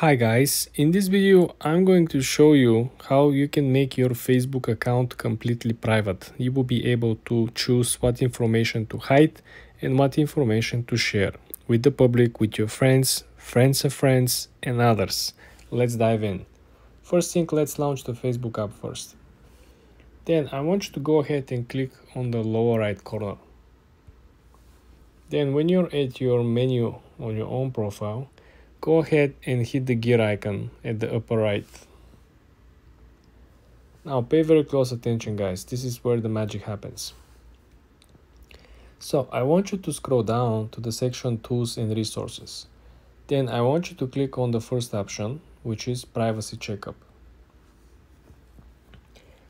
Hi guys, in this video I'm going to show you how you can make your Facebook account completely private. You will be able to choose what information to hide and what information to share with the public, with your friends, friends of friends and others. Let's dive in. First thing, let's launch the Facebook app first. Then I want you to go ahead and click on the lower right corner. Then when you're at your menu on your own profile, go ahead and hit the gear icon at the upper right. Now pay very close attention guys, this is where the magic happens. So I want you to scroll down to the section tools and resources. Then I want you to click on the first option, which is privacy checkup.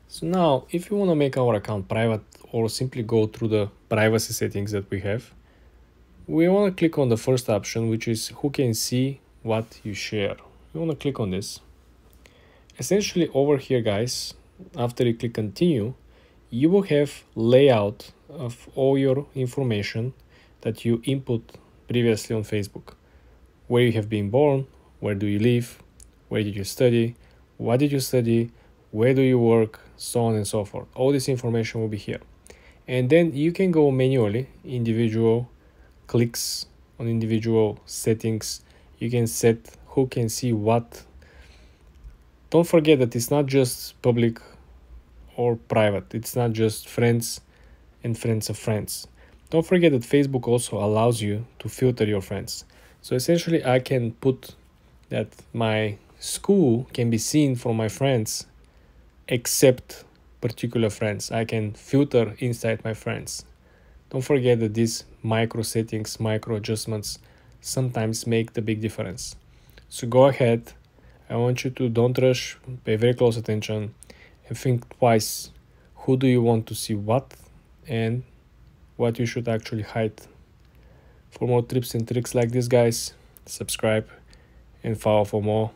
So now if you want to make our account private or simply go through the privacy settings that we have, we want to click on the first option which is who can see what you share. You want to click on this. Essentially over here guys after you click continue you will have layout of all your information that you input previously on facebook. Where you have been born where do you live where did you study what did you study where do you work so on and so forth. All this information will be here. And then you can go manually individual clicks on individual settings you can set who can see what. Don't forget that it's not just public or private. It's not just friends and friends of friends. Don't forget that facebook also allows you to filter your friends. So essentially i can put that my school can be seen from my friends except particular friends. I can filter inside my friends. Don't forget that these micro settings, micro adjustments sometimes make the big difference. So go ahead. I want you to don't rush, pay very close attention and think twice who do you want to see what and what you should actually hide. For more tips and tricks like this guys, subscribe and follow for more.